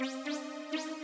Música